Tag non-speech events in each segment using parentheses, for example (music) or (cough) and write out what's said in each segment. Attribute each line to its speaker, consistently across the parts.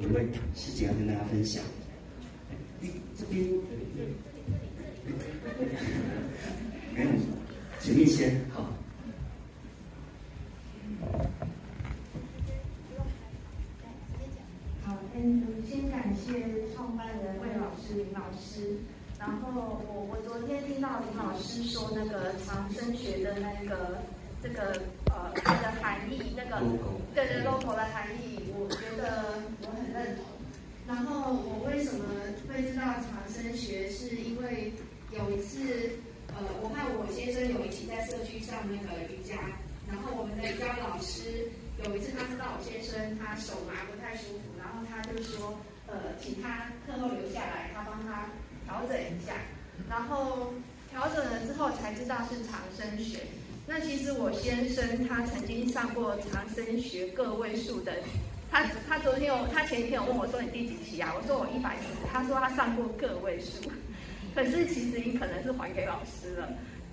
Speaker 1: 有一位师姐要跟大家分享。哎，这边，没有，前面先好。
Speaker 2: 好，嗯，先感谢创办人魏老师、林老师。然后我我昨天听到林老师说那个长生学的那个这个呃它的含义，那个对对 logo 的含义。然后我为什么会知道长生学，是因为有一次呃我和我先生有一起在社区上那个瑜伽，然后我们的瑜伽老师有一次他知道我先生他手麻不太舒服，然后他就说呃请他课后留下来，他帮他。调整一下，然后调整了之后才知道是长生学。那其实我先生他曾经上过长生学个位数的，他他昨天有他前一天有问我说你第几期啊？我说我一百四，他说他上过个位数，可是其实你可能是还给老师了。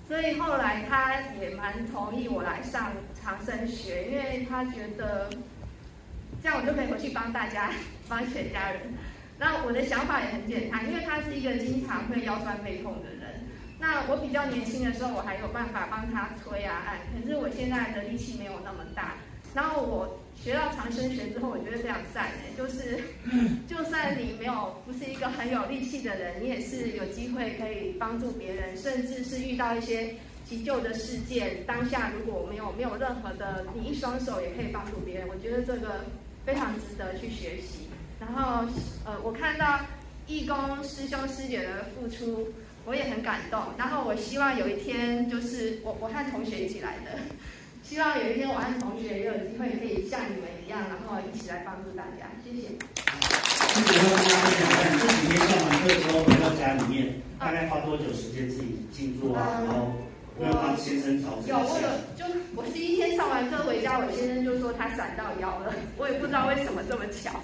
Speaker 2: 所以后来他也蛮同意我来上长生学，因为他觉得这样我就可以回去帮大家帮全家人。那我的想法也很简单，因为他是一个经常会腰酸背痛的人。那我比较年轻的时候，我还有办法帮他推啊按，可是我现在的力气没有那么大。学到长生学之后，我觉得非常赞诶，就是 (laughs) 就算你没有不是一个很有力气的人，你也是有机会可以帮助别人，甚至是遇到一些急救的事件，当下如果没有没有任何的，你一双手也可以帮助别人。我觉得这个非常值得去学习。然后，呃，我看到义工师兄师姐的付出，我也很感动。然后，我希望有一天，就是我我和同学一起来的，希望有一天我和同学也有机会可以像你们一样，然后一起来帮助大家。谢谢。
Speaker 1: 谢谢大家分享。这几天上完课之后回到家里面，大概花多久时间自己静坐啊？然后让他先生调整
Speaker 2: 有，我有，就我第一天上完课回家，我先生就说他闪到腰了，我也不知道为什么这么巧。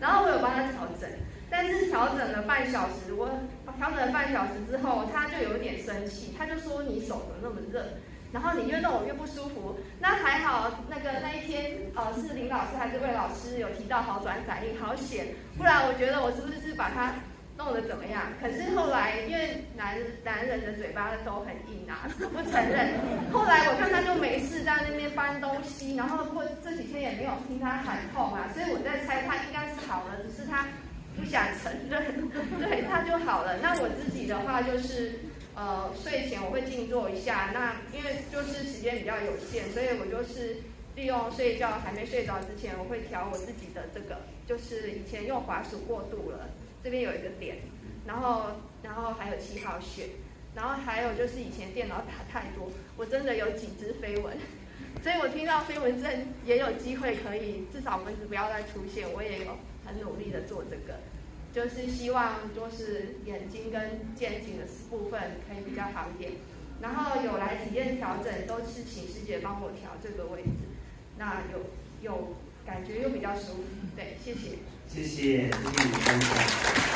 Speaker 2: 然后我有帮他调整，但是调整了半小时，我调整了半小时之后，他就有点生气，他就说你手怎么那么热，然后你越弄我越不舒服。那还好，那个那一天，呃，是林老师还是魏老师有提到好转反应，好险，不然我觉得我是不是是把他。弄得怎么样？可是后来，因为男男人的嘴巴都很硬啊，(laughs) 不承认。后来我看他就没事在那边搬东西，然后过这几天也没有听他喊痛啊，所以我在猜他应该是好了，只是他不想承认，(laughs) 对，他就好了。那我自己的话就是，呃，睡前我会静坐一下，那因为就是时间比较有限，所以我就是利用睡觉还没睡着之前，我会调我自己的这个，就是以前用滑鼠过度了。这边有一个点，然后，然后还有七号穴，然后还有就是以前电脑打太多，我真的有几只飞蚊，(laughs) 所以我听到飞蚊症也有机会可以，至少蚊子不要再出现，我也有很努力的做这个，就是希望就是眼睛跟肩颈的部分可以比较好一点，然后有来体验调整都是请师姐帮我调这个位置，那有有感觉又比较舒服，对，谢谢。
Speaker 1: 谢谢，谢谢你分享。